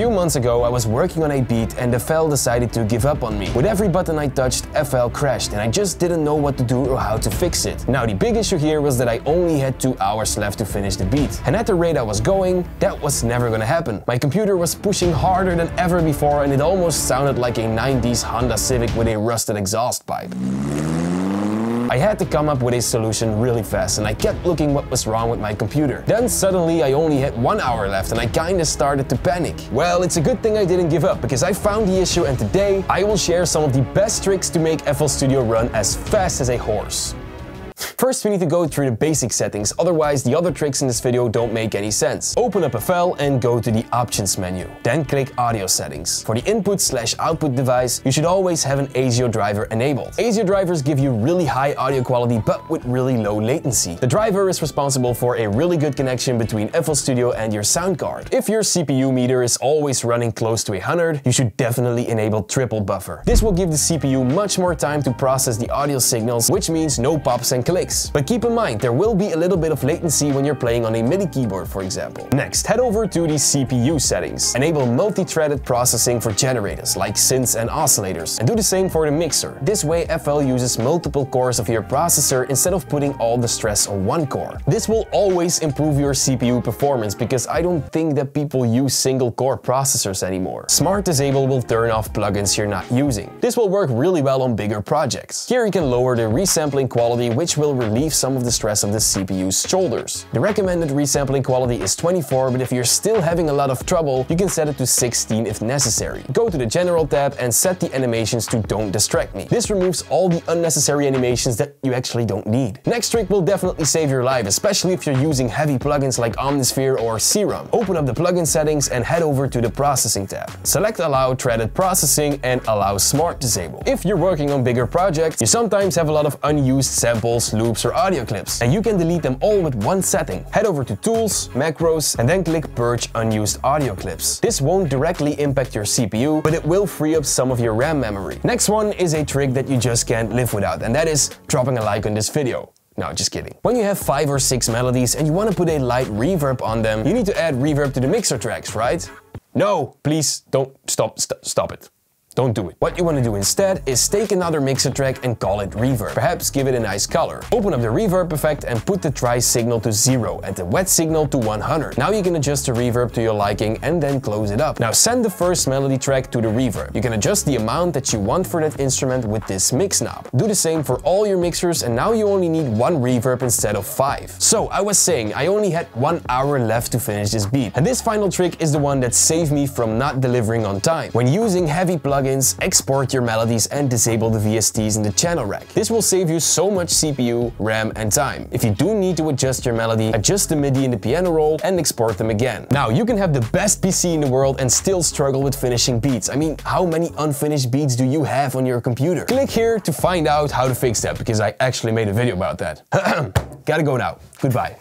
few months ago, I was working on a beat and the FL decided to give up on me. With every button I touched, FL crashed and I just didn't know what to do or how to fix it. Now the big issue here was that I only had 2 hours left to finish the beat. And at the rate I was going, that was never gonna happen. My computer was pushing harder than ever before and it almost sounded like a 90s Honda Civic with a rusted exhaust pipe. I had to come up with a solution really fast and I kept looking what was wrong with my computer. Then suddenly I only had one hour left and I kinda started to panic. Well, it's a good thing I didn't give up because I found the issue and today I will share some of the best tricks to make FL Studio run as fast as a horse. First we need to go through the basic settings, otherwise the other tricks in this video don't make any sense. Open up FL and go to the options menu. Then click audio settings. For the input slash output device, you should always have an ASIO driver enabled. ASIO drivers give you really high audio quality but with really low latency. The driver is responsible for a really good connection between FL Studio and your sound card. If your CPU meter is always running close to 100, you should definitely enable triple buffer. This will give the CPU much more time to process the audio signals, which means no pops and clicks. But keep in mind, there will be a little bit of latency when you're playing on a MIDI keyboard, for example. Next, head over to the CPU settings. Enable multi-threaded processing for generators, like synths and oscillators, and do the same for the mixer. This way, FL uses multiple cores of your processor instead of putting all the stress on one core. This will always improve your CPU performance because I don't think that people use single core processors anymore. Smart Disable will turn off plugins you're not using. This will work really well on bigger projects. Here you can lower the resampling quality which will relieve some of the stress of the CPU's shoulders. The recommended resampling quality is 24, but if you're still having a lot of trouble, you can set it to 16 if necessary. Go to the General tab and set the animations to Don't Distract Me. This removes all the unnecessary animations that you actually don't need. Next trick will definitely save your life, especially if you're using heavy plugins like Omnisphere or Serum. Open up the plugin settings and head over to the Processing tab. Select Allow Threaded Processing and Allow Smart Disable. If you're working on bigger projects, you sometimes have a lot of unused samples, loops or audio clips, and you can delete them all with one setting. Head over to Tools, Macros, and then click Purge Unused Audio Clips. This won't directly impact your CPU, but it will free up some of your RAM memory. Next one is a trick that you just can't live without, and that is dropping a like on this video. No, just kidding. When you have 5 or 6 melodies and you want to put a light reverb on them, you need to add reverb to the mixer tracks, right? No, please don't stop, st stop it. Don't do it. What you want to do instead is take another mixer track and call it reverb. Perhaps give it a nice color. Open up the reverb effect and put the dry signal to 0 and the wet signal to 100. Now you can adjust the reverb to your liking and then close it up. Now send the first melody track to the reverb. You can adjust the amount that you want for that instrument with this mix knob. Do the same for all your mixers and now you only need one reverb instead of five. So I was saying I only had one hour left to finish this beat. And this final trick is the one that saved me from not delivering on time. When using heavy plugins plugins, export your melodies and disable the VSTs in the channel rack. This will save you so much CPU, RAM and time. If you do need to adjust your melody, adjust the MIDI in the piano roll and export them again. Now you can have the best PC in the world and still struggle with finishing beats. I mean, how many unfinished beats do you have on your computer? Click here to find out how to fix that because I actually made a video about that. Gotta go now. Goodbye.